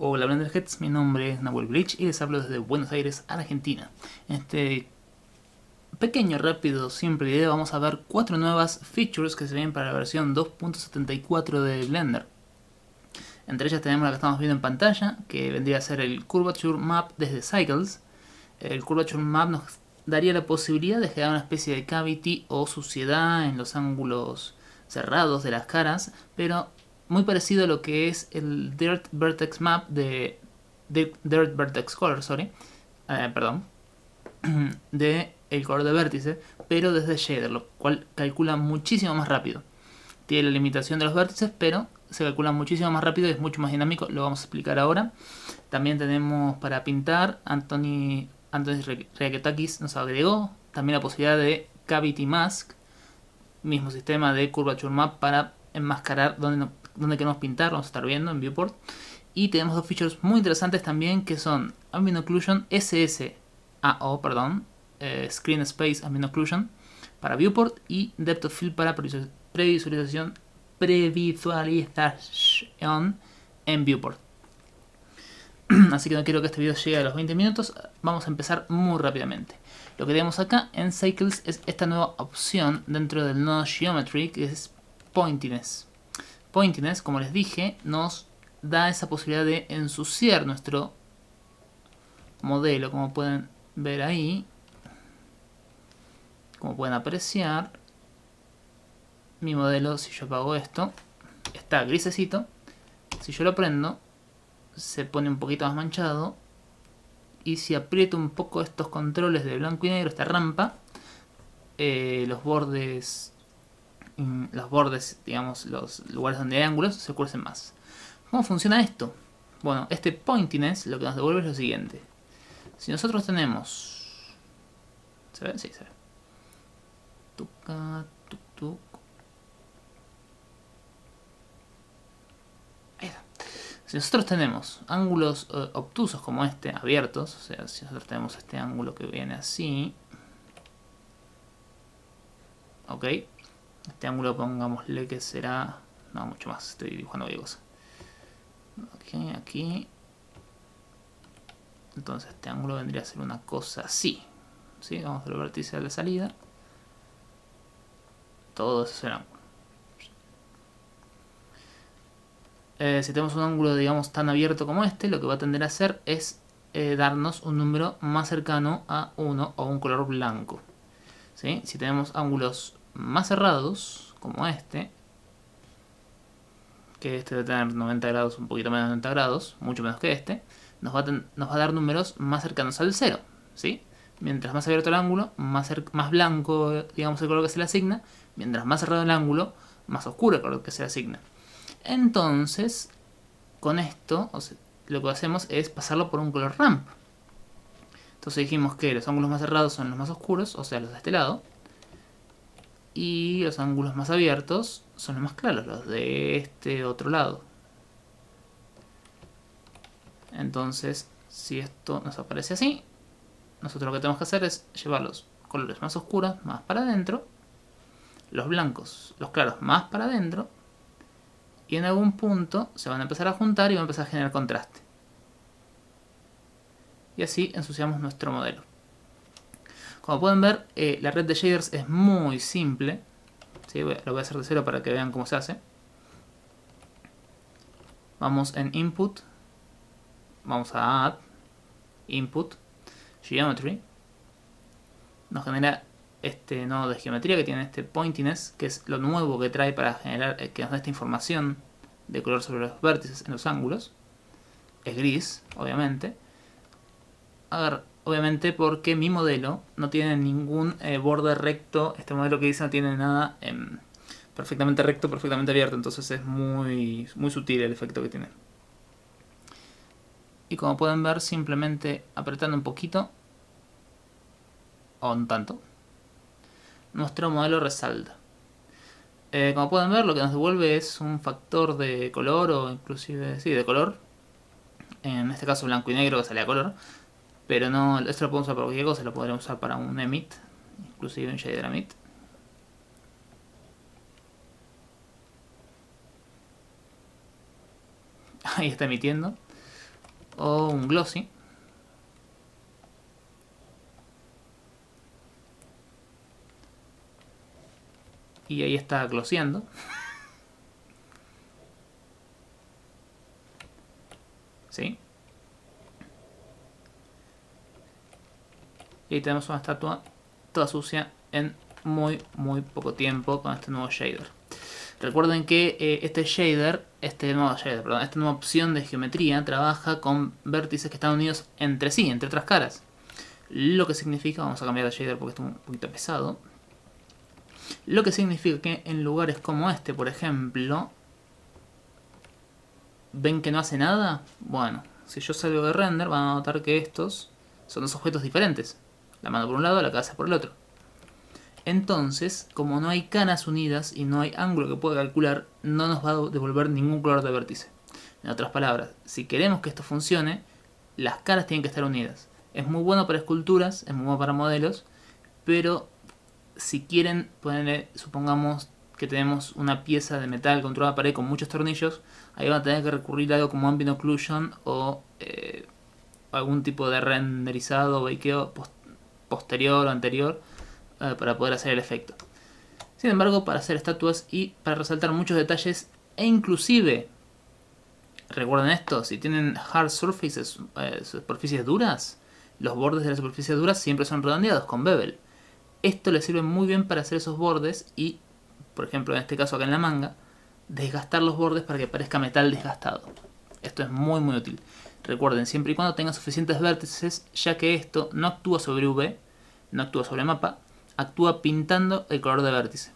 Hola Blenderheads, mi nombre es Nahuel Bridge y les hablo desde Buenos Aires, Argentina. En este pequeño, rápido, simple video vamos a ver cuatro nuevas features que se vienen para la versión 2.74 de Blender. Entre ellas tenemos la que estamos viendo en pantalla, que vendría a ser el Curvature Map desde Cycles. El Curvature Map nos daría la posibilidad de generar una especie de cavity o suciedad en los ángulos cerrados de las caras, pero muy parecido a lo que es el Dirt Vertex Map de, Dirt Vertex Color, sorry, eh, perdón, de el color de vértice, pero desde shader, lo cual calcula muchísimo más rápido. Tiene la limitación de los vértices, pero se calcula muchísimo más rápido y es mucho más dinámico, lo vamos a explicar ahora. También tenemos para pintar, Anthony, Anthony Reketakis nos agregó también la posibilidad de Cavity Mask, mismo sistema de Curvature Map para enmascarar donde donde queremos pintar, vamos a estar viendo en Viewport. Y tenemos dos features muy interesantes también que son Ambient Occlusion perdón, eh, Screen Space Ambient Occlusion para Viewport y Depth of Field para previsualización, previsualización en Viewport. Así que no quiero que este video llegue a los 20 minutos, vamos a empezar muy rápidamente. Lo que tenemos acá en Cycles es esta nueva opción dentro del nodo Geometry que es Pointiness. Pointiness, como les dije, nos da esa posibilidad de ensuciar nuestro modelo, como pueden ver ahí. Como pueden apreciar, mi modelo, si yo apago esto, está grisecito. Si yo lo prendo, se pone un poquito más manchado. Y si aprieto un poco estos controles de blanco y negro, esta rampa, eh, los bordes los bordes, digamos, los lugares donde hay ángulos se oscurecen más. ¿Cómo funciona esto? Bueno, este pointiness lo que nos devuelve es lo siguiente. Si nosotros tenemos... ¿Se ve? Sí, se ve. Tuca, tuc, tuc. Ahí está. Si nosotros tenemos ángulos eh, obtusos como este, abiertos, o sea, si nosotros tenemos este ángulo que viene así, ¿ok? Este ángulo pongámosle que será... No, mucho más, estoy dibujando cosas. Aquí, aquí. Entonces este ángulo vendría a ser una cosa así. ¿Sí? Vamos a el vértice de la salida. Todo eso es el ángulo. Si tenemos un ángulo, digamos, tan abierto como este, lo que va a tender a hacer es eh, darnos un número más cercano a 1 o un color blanco. ¿Sí? Si tenemos ángulos más cerrados, como este, que este debe tener 90 grados, un poquito menos de 90 grados, mucho menos que este, nos va a, dar números más cercanos al cero, ¿sí? Mientras más abierto el ángulo, más, más blanco, digamos, el color que se le asigna, mientras más cerrado el ángulo, más oscuro el color que se le asigna. Entonces, con esto, lo que hacemos es pasarlo por un color ramp. Entonces dijimos que los ángulos más cerrados son los más oscuros, o sea, los de este lado, y los ángulos más abiertos son los más claros, los de este otro lado. Entonces, si esto nos aparece así, nosotros lo que tenemos que hacer es llevar los colores más oscuros más para adentro, los blancos, los claros más para adentro, y en algún punto se van a empezar a juntar y van a empezar a generar contraste. Y así ensuciamos nuestro modelo. Como pueden ver, eh, la red de shaders es muy simple. Lo voy a hacer de cero para que vean cómo se hace. Vamos en Input. Vamos a Add. Input. Geometry. Nos genera este nodo de geometría que tiene este pointiness, que es lo nuevo que trae para generar, eh, que nos da esta información de color sobre los vértices en los ángulos. Es gris, obviamente. A ver, obviamente porque mi modelo no tiene ningún eh, borde recto, este modelo que dice no tiene nada em, perfectamente recto, perfectamente abierto, entonces es muy, muy sutil el efecto que tiene. Y como pueden ver, simplemente apretando un poquito, o un tanto, nuestro modelo resalta. Eh, como pueden ver, lo que nos devuelve es un factor de color, o inclusive, sí, de color, en este caso blanco y negro que sale a color, pero no, esto lo podemos usar para cualquier cosa, lo podríamos usar para un emit, inclusive un shader emit. Ahí está emitiendo. o un glossy. Y ahí está glosseando. ¿Sí? Y ahí tenemos una estatua toda sucia en muy muy poco tiempo con este nuevo shader. Recuerden que eh, este shader, este nuevo shader, perdón, esta nueva opción de geometría trabaja con vértices que están unidos entre sí, entre otras caras. Lo que significa, vamos a cambiar de shader porque está un poquito pesado. Lo que significa que en lugares como este, por ejemplo, ¿ven que no hace nada? Bueno, si yo salgo de render van a notar que estos son dos objetos diferentes. La mano por un lado, la cabeza por el otro. Entonces, como no hay canas unidas y no hay ángulo que pueda calcular, no nos va a devolver ningún color de vértice. En otras palabras, si queremos que esto funcione, las caras tienen que estar unidas. Es muy bueno para esculturas, es muy bueno para modelos, pero si quieren ponerle, supongamos que tenemos una pieza de metal contra una pared con muchos tornillos, ahí van a tener que recurrir a algo como ambient occlusion o eh, algún tipo de renderizado o bakeo posterior o anterior eh, para poder hacer el efecto. Sin embargo, para hacer estatuas y para resaltar muchos detalles e inclusive, recuerden esto, si tienen hard surfaces, eh, superficies duras, los bordes de las superficies duras siempre son redondeados con bevel. Esto le sirve muy bien para hacer esos bordes y, por ejemplo, en este caso acá en la manga, desgastar los bordes para que parezca metal desgastado. Esto es muy muy útil. Recuerden, siempre y cuando tengan suficientes vértices, ya que esto no actúa sobre V, no actúa sobre mapa, actúa pintando el color de vértice.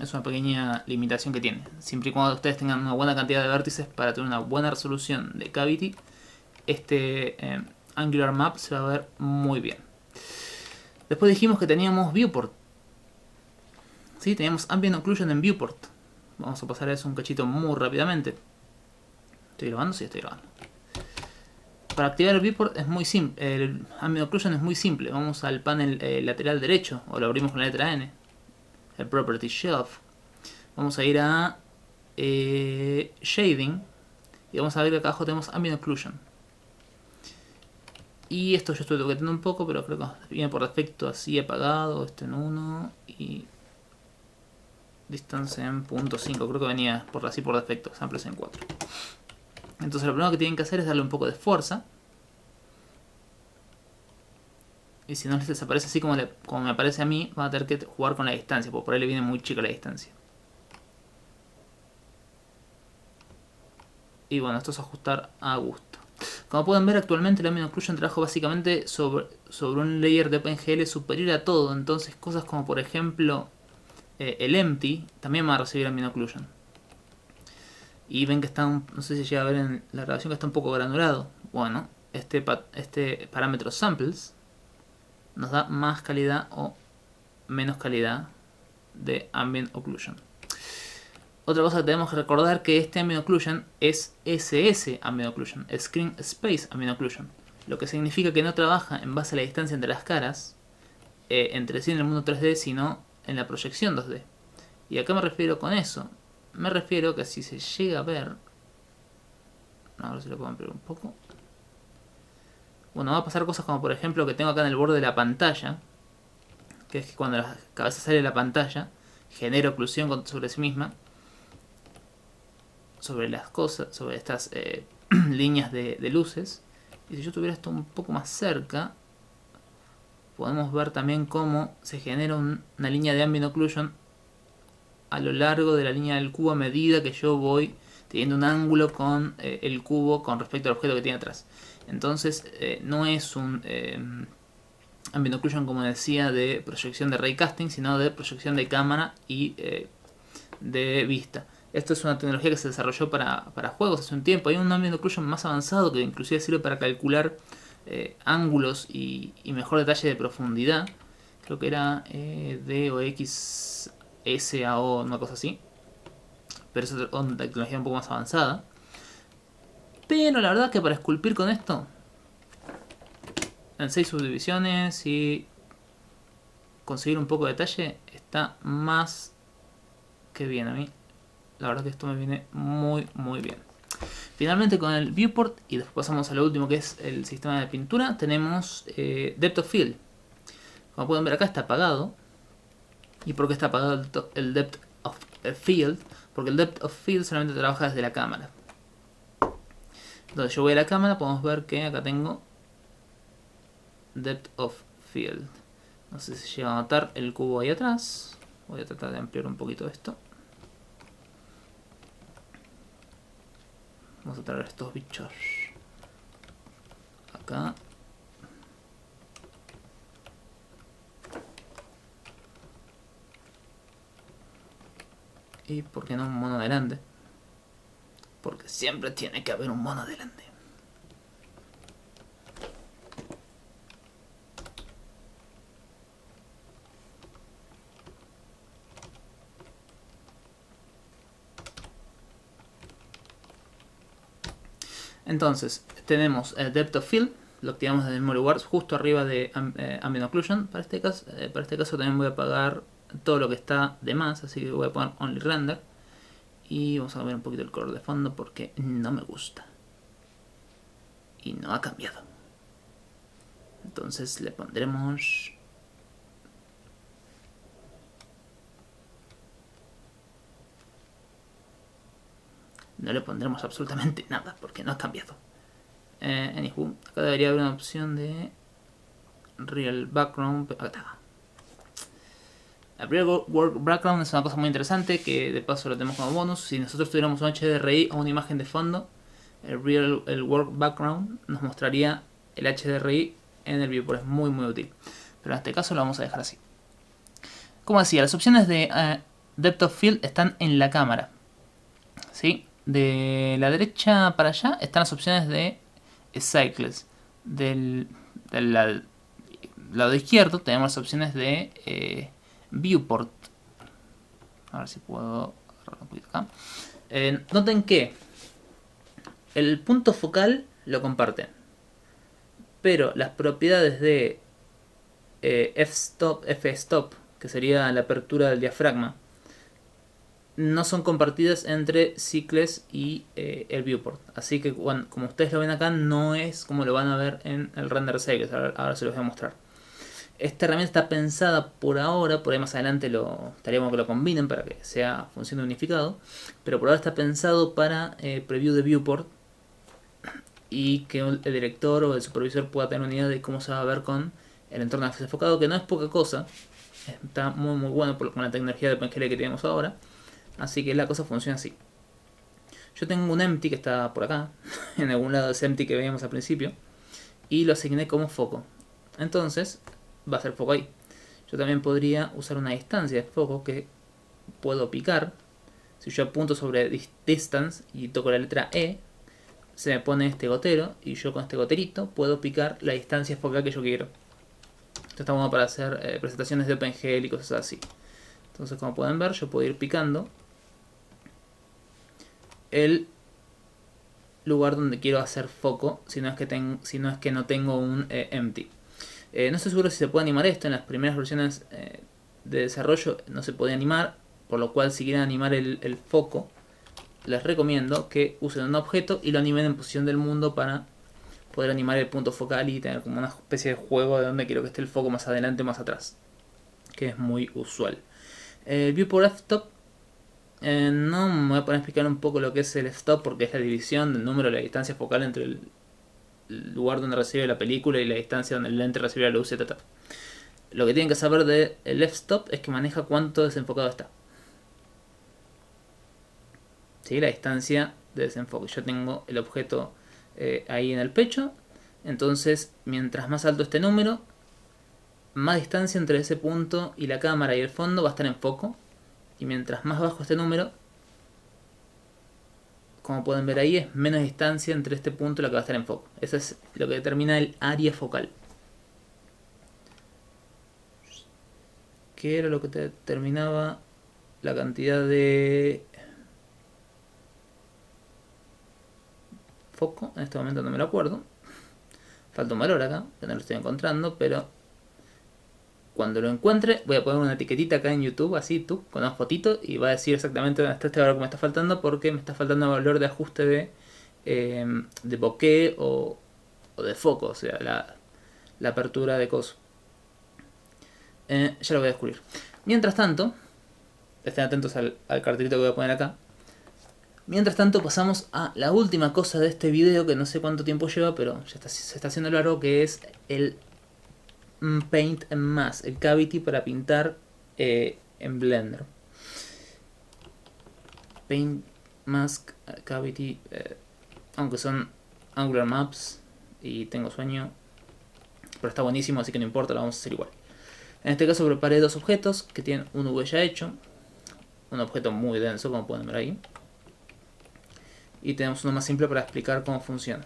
Es una pequeña limitación que tiene. Siempre y cuando ustedes tengan una buena cantidad de vértices para tener una buena resolución de cavity, este eh, Angular Map se va a ver muy bien. Después dijimos que teníamos Viewport. Sí, teníamos Ambient Occlusion en Viewport. Vamos a pasar a eso un cachito muy rápidamente. ¿Estoy grabando? Sí, estoy grabando. Para activar el viewport es muy simple, el ambient occlusion es muy simple. Vamos al panel eh, lateral derecho, o lo abrimos con la letra N, el property shelf. Vamos a ir a eh, shading y vamos a ver que acá abajo tenemos ambient occlusion. Y esto yo estoy toqueteando un poco, pero creo que viene por defecto así apagado, este en 1 y distance en .5, creo que venía por así por defecto, samples en 4. Entonces lo primero que tienen que hacer es darle un poco de fuerza. Y si no les desaparece así como, como me aparece a mí, van a tener que jugar con la distancia, porque por ahí le viene muy chica la distancia. Y bueno, esto es ajustar a gusto. Como pueden ver actualmente la Occlusion trabaja básicamente sobre, sobre un layer de OpenGL superior a todo. Entonces cosas como por ejemplo eh, el empty también va a recibir Ambient Occlusion. Y ven que está, no sé si llega a ver en la grabación que está un poco granulado. Bueno, este, este parámetro samples nos da más calidad o menos calidad de ambient occlusion. Otra cosa que tenemos que recordar que este ambient occlusion es SS ambient occlusion, screen space ambient occlusion, lo que significa que no trabaja en base a la distancia entre las caras, eh, entre sí en el mundo 3D, sino en la proyección 2D. ¿Y a qué me refiero con eso? Me refiero que si se llega a ver... A ver si lo puedo ampliar un poco. Bueno, va a pasar cosas como por ejemplo que tengo acá en el borde de la pantalla. Que es que cuando la cabeza sale de la pantalla, genera oclusión sobre sí misma. Sobre las cosas, sobre estas eh, líneas de, de luces. Y si yo tuviera esto un poco más cerca, podemos ver también cómo se genera una línea de ambient occlusion a lo largo de la línea del cubo a medida que yo voy teniendo un ángulo con eh, el cubo con respecto al objeto que tiene atrás. Entonces eh, no es un eh, ambient occlusion como decía de proyección de raycasting, sino de proyección de cámara y de vista. Esto es una tecnología que se desarrolló para, juegos hace un tiempo. Hay un ambient occlusion más avanzado que inclusive sirve para calcular ángulos y, mejor detalle de profundidad. Creo que era D o X SAO, una cosa así. Pero es una tecnología un poco más avanzada. Pero la verdad que para esculpir con esto, en 6 subdivisiones y conseguir un poco de detalle, está más que bien a mí. La verdad que esto me viene muy, muy bien. Finalmente con el viewport y después pasamos a lo último que es el sistema de pintura, tenemos eh, Depth of Field. Como pueden ver acá está apagado. ¿Y por qué está apagado el Depth of Field? Porque el Depth of Field solamente trabaja desde la cámara. Entonces yo voy a la cámara, podemos ver que acá tengo Depth of Field. No sé si llega a notar el cubo ahí atrás. Voy a tratar de ampliar un poquito esto. Vamos a traer estos bichos acá. Y por qué no un mono adelante. Porque siempre tiene que haber un mono adelante. Entonces, tenemos el Depth of Field, lo activamos desde Memory Wars justo arriba de eh, Ambient Occlusion. Para este, caso, eh, para este caso también voy a apagar todo lo que está de más, así que voy a poner Only Render. Y vamos a ver un poquito el color de fondo porque no me gusta. Y no ha cambiado. Entonces le pondremos no le pondremos absolutamente nada porque no ha cambiado. Eh, acá debería haber una opción de Real Background. Acá está. El Real Work Background es una cosa muy interesante que de paso lo tenemos como bonus. Si nosotros tuviéramos un HDRI o una imagen de fondo, el Real el Work Background nos mostraría el HDRI en el viewport. Es muy muy útil. Pero en este caso lo vamos a dejar así. Como decía, las opciones de eh, Depth of Field están en la cámara. ¿Sí? De la derecha para allá están las opciones de Cycles. Del, lado izquierdo tenemos las opciones de eh, Viewport. A ver si puedo un poquito acá. Eh, noten que el punto focal lo comparten. Pero las propiedades de eh, f-stop, f-stop, que sería la apertura del diafragma, no son compartidas entre Cycles y eh, el viewport. Así que como ustedes lo ven acá, no es como lo van a ver en el render Cycles. Ahora, se los voy a mostrar. Esta herramienta está pensada por ahora, por ahí más adelante lo estaríamos que lo combinen para que sea función unificado, pero por ahora está pensado para eh, preview de viewport y que el director o el supervisor pueda tener una idea de cómo se va a ver con el entorno enfocado, que no es poca cosa, está muy muy bueno con la tecnología de OpenGL que tenemos ahora. Así que la cosa funciona así. Yo tengo un empty que está por acá, en algún lado de ese empty que veíamos al principio, y lo asigné como foco. Entonces, va a ser foco ahí. Yo también podría usar una distancia de foco que puedo picar. Si yo apunto sobre distance y toco la letra E, se me pone este gotero y yo con este goterito puedo picar la distancia focal que yo quiero. Esto está bueno para hacer eh, presentaciones de OpenGL y cosas así. Entonces, como pueden ver, yo puedo ir picando el lugar donde quiero hacer foco si no es que, si no, es que no tengo un eh, empty. Eh, no estoy seguro si se puede animar esto, en las primeras versiones eh, de desarrollo no se podía animar, por lo cual si quieren animar el, foco, les recomiendo que usen un objeto y lo animen en posición del mundo para poder animar el punto focal y tener como una especie de juego de donde quiero que esté el foco más adelante o más atrás, que es muy usual. El viewport f-stop eh, no me voy a poner a explicar un poco lo que es el stop porque es la división del número de la distancia focal entre el lugar donde recibe la película y la distancia donde el lente recibe la luz, etc. Lo que tienen que saber del f-stop es que maneja cuánto desenfocado está. ¿Sí? La distancia de desenfoque. Yo tengo el objeto eh, ahí en el pecho. Entonces, mientras más alto este número, más distancia entre ese punto y la cámara y el fondo va a estar en foco y mientras más bajo este número, como pueden ver ahí, es menos distancia entre este punto y lo que va a estar en foco. Eso es lo que determina el área focal. ¿Qué era lo que determinaba la cantidad de foco? En este momento no me lo acuerdo. Falta un valor acá, que no lo estoy encontrando, pero cuando lo encuentre, voy a poner una etiquetita acá en YouTube, así tú, con una fotito, y va a decir exactamente dónde está este valor que me está faltando, porque me está faltando valor de ajuste de de bokeh o, de foco, o sea, la, apertura de coso. Eh, ya lo voy a descubrir. Mientras tanto, estén atentos al, cartelito que voy a poner acá. Mientras tanto pasamos a la última cosa de este video que no sé cuánto tiempo lleva, pero ya se está haciendo largo, que es el Paint Mask, el Cavity para pintar eh, en Blender. Paint Mask, Cavity, eh, aunque son Angular Maps y tengo sueño, pero está buenísimo, así que no importa, lo vamos a hacer igual. En este caso preparé dos objetos que tienen un V ya hecho, un objeto muy denso, como pueden ver ahí. Y tenemos uno más simple para explicar cómo funciona.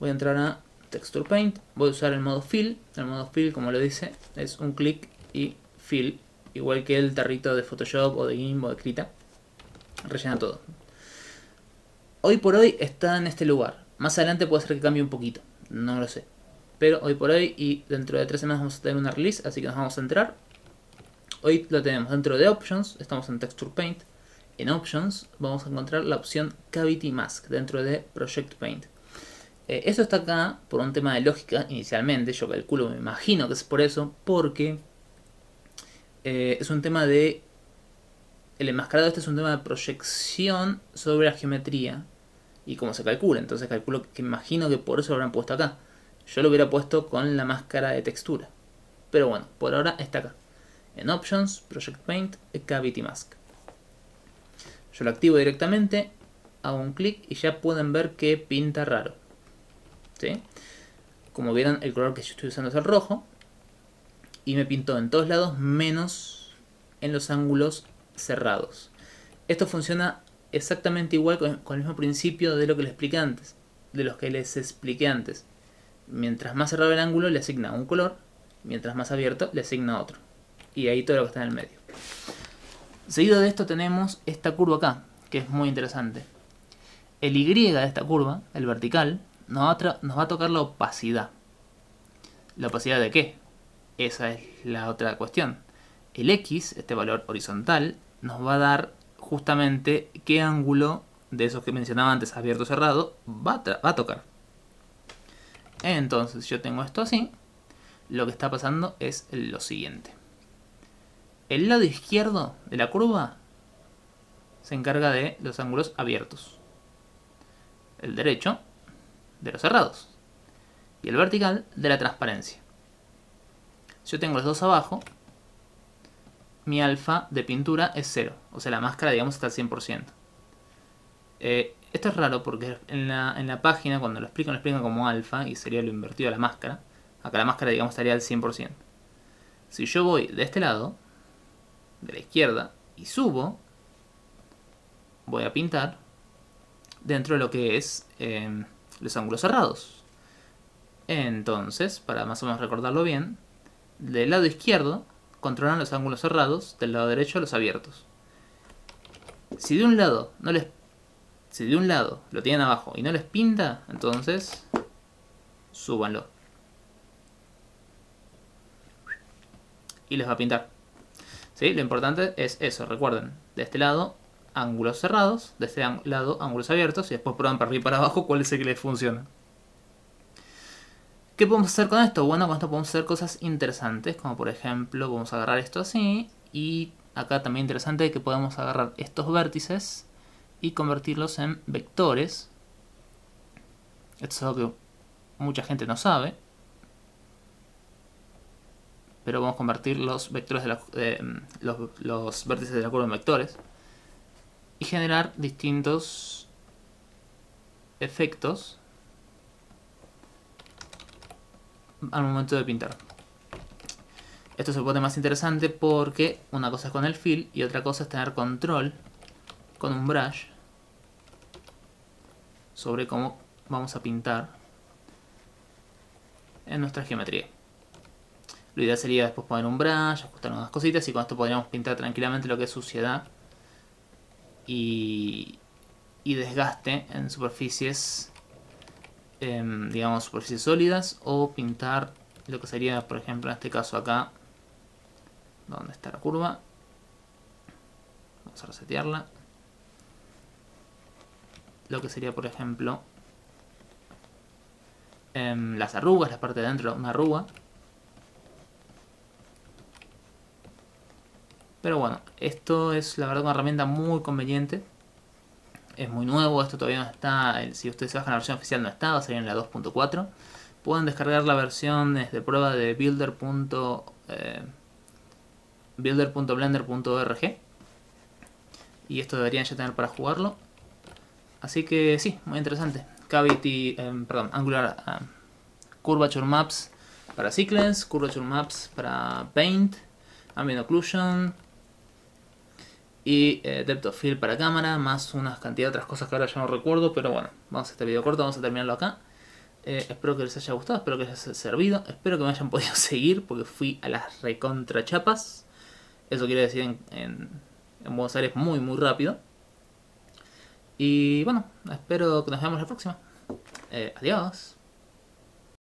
Voy a entrar a Texture Paint, voy a usar el modo Fill. El modo Fill, como lo dice, es un clic y Fill, igual que el tarrito de Photoshop o de GIMP o de Krita. Rellena todo. Hoy por hoy está en este lugar. Más adelante puede ser que cambie un poquito, no lo sé. Pero hoy por hoy y dentro de tres semanas vamos a tener una release, así que nos vamos a entrar. Hoy lo tenemos dentro de Options, estamos en Texture Paint. En Options vamos a encontrar la opción Cavity Mask dentro de Project Paint. Eh, eso está acá por un tema de lógica inicialmente, yo calculo, me imagino que es por eso, porque eh, es un tema de... El enmascarado este es un tema de proyección sobre la geometría y cómo se calcula, entonces calculo que imagino que por eso lo habrán puesto acá. Yo lo hubiera puesto con la máscara de textura. Pero bueno, por ahora está acá. En Options, Project Paint, Cavity Mask. Yo lo activo directamente, hago un clic y ya pueden ver que pinta raro. Como vieron, el color que yo estoy usando es el rojo. Y me pintó en todos lados menos en los ángulos cerrados. Esto funciona exactamente igual con, con el mismo principio de lo que les expliqué antes. De los que les expliqué antes. Mientras más cerrado el ángulo le asigna un color, mientras más abierto le asigna otro. Y ahí todo lo que está en el medio. Seguido de esto tenemos esta curva acá, que es muy interesante. El Y de esta curva, el vertical, nos va, nos va a tocar la opacidad. ¿La opacidad de qué? Esa es la otra cuestión. El X, este valor horizontal, nos va a dar justamente qué ángulo de esos que mencionaba antes, abierto o cerrado, va a tocar. Entonces yo tengo esto así. Lo que está pasando es lo siguiente. El lado izquierdo de la curva se encarga de los ángulos abiertos. El derecho de los cerrados. Y el vertical de la transparencia. Si yo tengo los dos abajo, mi alfa de pintura es 0. O sea, la máscara, digamos, está al 100%. Eh, esto es raro porque en la, página, cuando lo explican, lo explican como alfa y sería lo invertido a la máscara. Acá la máscara, digamos, estaría al 100%. Si yo voy de este lado, de la izquierda, y subo, voy a pintar dentro de lo que es em, los ángulos cerrados. Entonces, para más o menos recordarlo bien, del lado izquierdo controlan los ángulos cerrados, del lado derecho los abiertos. Si de un lado no les si de un lado lo tienen abajo y no les pinta, entonces súbanlo. Y les va a pintar. ¿Sí? Lo importante es eso, recuerden. De este lado, ángulos cerrados. De este lado, ángulos abiertos. Y después prueban para arriba y para abajo cuál es el que les funciona. ¿Qué podemos hacer con esto? Bueno, con esto podemos hacer cosas interesantes. Como por ejemplo, vamos a agarrar esto así. Y acá también interesante que podemos agarrar estos vértices y convertirlos en vectores. Esto es algo que mucha gente no sabe. Pero vamos a convertir los vectores de mm, los, vértices de la curva en vectores. Y generar distintos efectos al momento de pintar. Esto se pone más interesante porque una cosa es con el fill y otra cosa es tener control con un brush sobre cómo vamos a pintar en nuestra geometría. Lo ideal sería después poner un brush, ajustar unas cositas y con esto podríamos pintar tranquilamente lo que es suciedad y, desgaste en superficies, em, digamos superficies sólidas o pintar lo que sería, por ejemplo, en este caso acá, donde está la curva. Vamos a resetearla. lo que sería, por ejemplo, em, las arrugas, la parte de dentro de una arruga. Pero bueno, esto es la verdad una herramienta muy conveniente. Es muy nuevo, esto todavía no está, si ustedes bajan la versión oficial no está, va a salir en la 2.4. Pueden descargar la versión de prueba de builder. Eh, builder.blender.org y esto deberían ya tener para jugarlo. Así que sí, muy interesante. Cavity, em, perdón, Angular em, Curvature Maps para Sequence, Curvature Maps para Paint, Ambient Occlusion y eh, Depth of Field para cámara, más unas cantidad de otras cosas que ahora ya no recuerdo, pero bueno, vamos a este video corto, vamos a terminarlo acá. Eh, espero que les haya gustado, espero que les haya servido, espero que me hayan podido seguir porque fui a las recontra chapas. Eso quiere decir en, en, Buenos Aires muy muy rápido. Y bueno, espero que nos veamos la próxima. Eh, adiós.